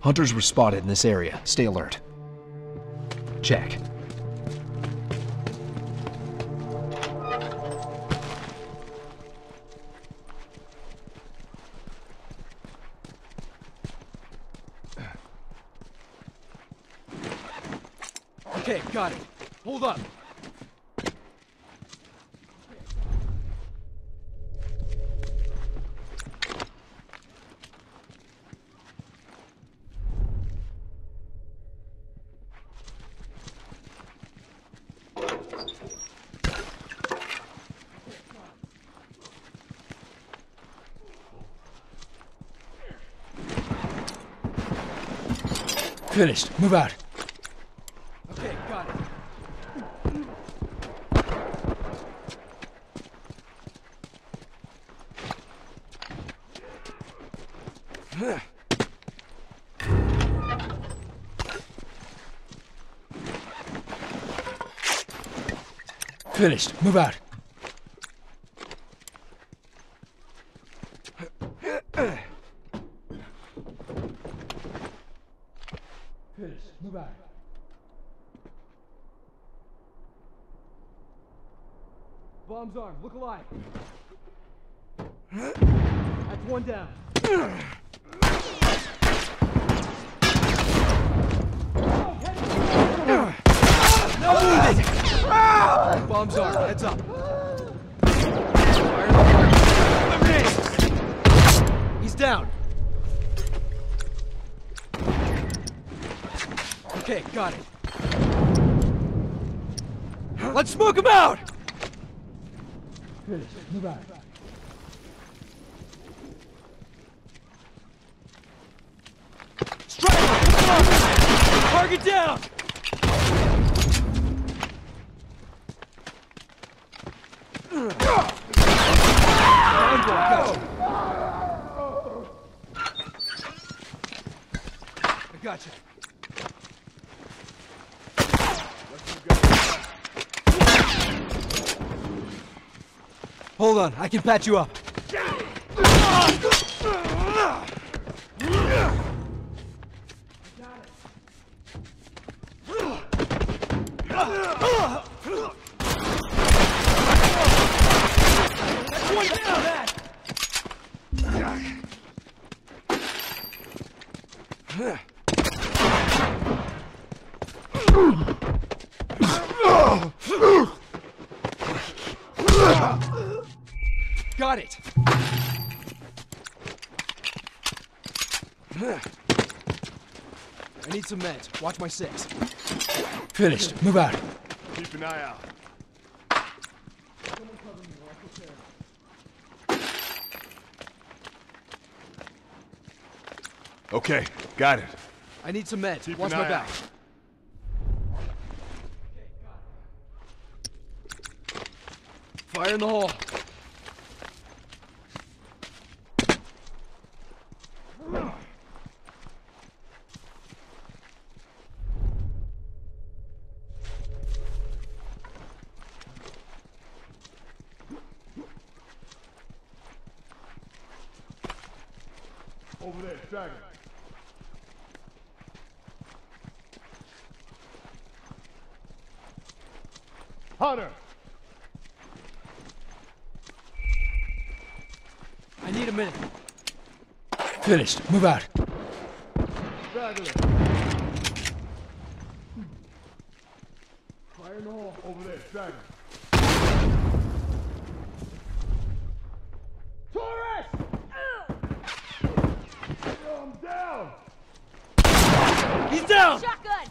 Hunters were spotted in this area. Stay alert. Check. Finished. Move out. Okay, got it. Finished. Move out. Finished. Move out. Bomb's armed. Look alive. That's one down. No wounded! Bomb's armed. Heads up. Fire He's down. Okay, got it. Let's smoke him out! Target down! Down, boy, gotcha. Hold on, I can patch you up. That's one down, that! Got it. I need some meds. Watch my six. Finished. Move out. Keep an eye out. Okay, got it. I need some meds. Keep Watch an my eye back. out. Fire in the hole. Hunter! I need a minute. Finished. Move out. Straggler! Fire in the hole. Over there, straggler. Torres! Yo, I'm down! He's down! Shotgun!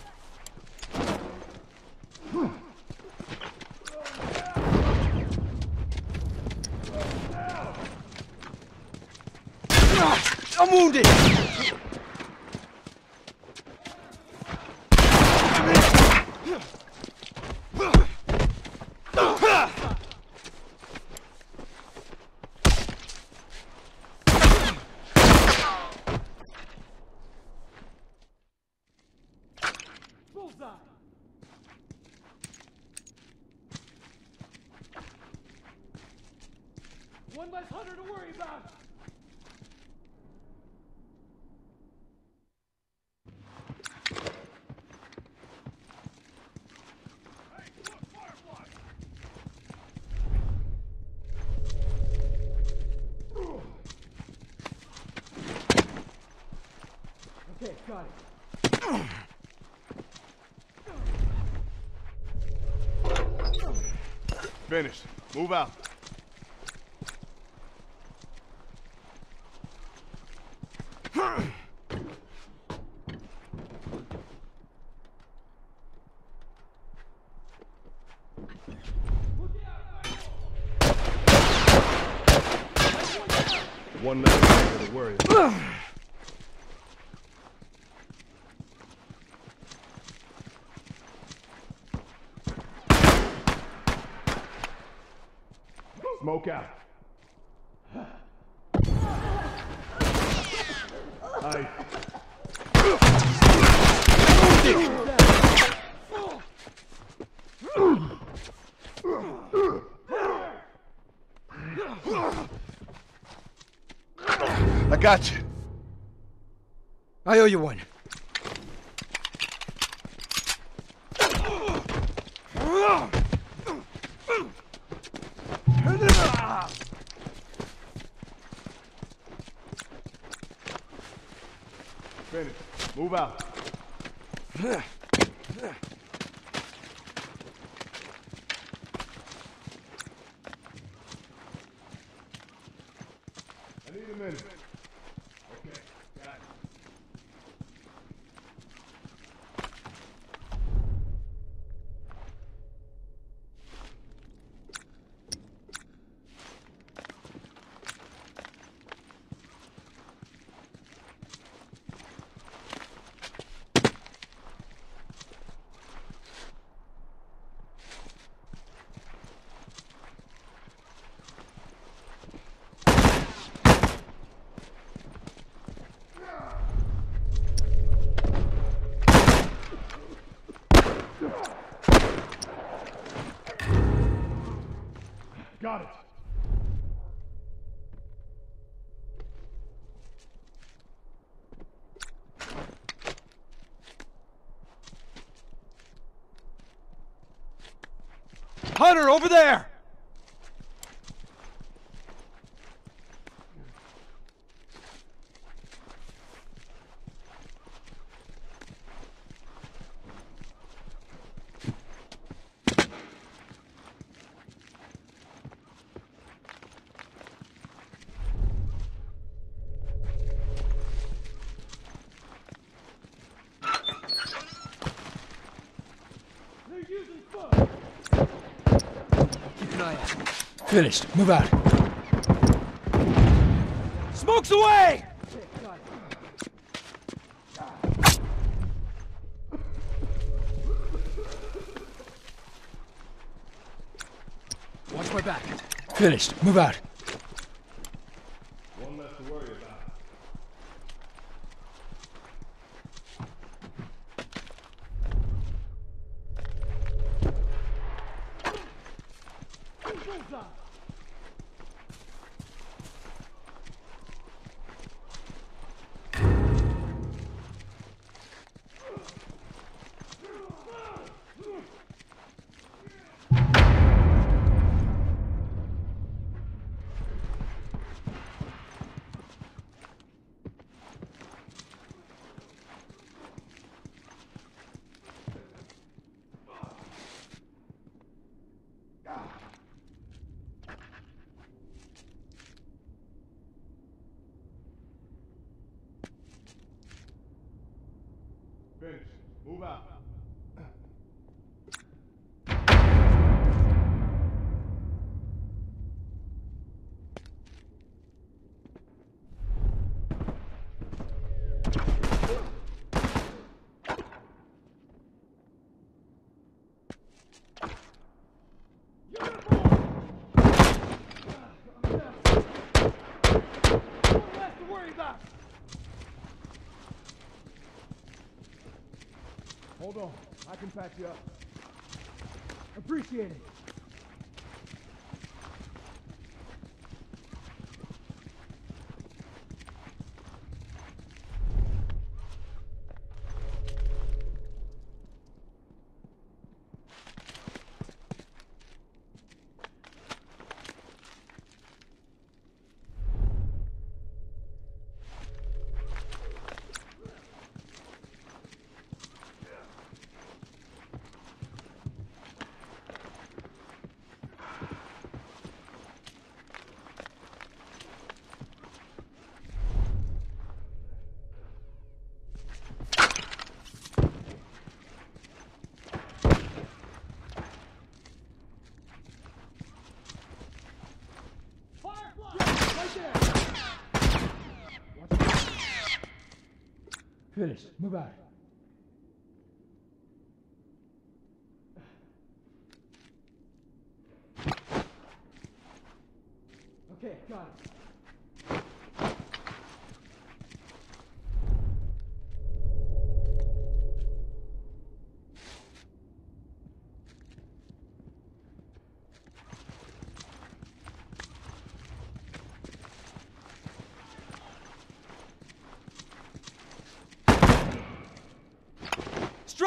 I'm wounded! Bullseye! One less hunter to worry about! Okay, got it. Finished. Move out. One less to worry about. Smoke out. Nice. I got you. I owe you one. Finished. Move out. I need a minute. Okay, got it. Got it. Hunter, over there! They're using fun. Keep an eye out. Finished. Move out. Smoke's away! Watch my back. Finished. Move out. One less to worry about. Finished. Move out. Less to worry about. Hold on. I can patch you up. Appreciate it. Finished. Move out. Okay, got it.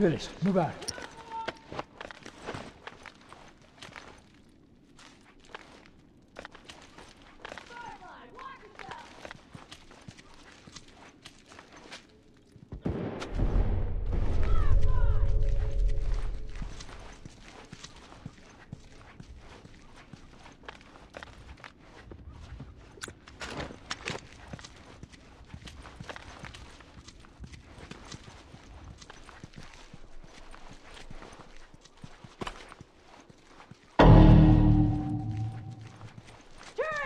Finished. Move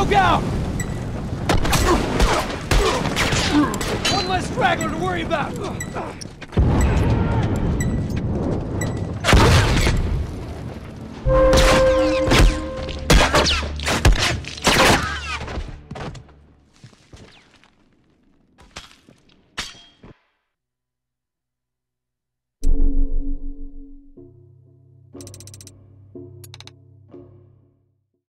Smoke out! One less straggler to worry about!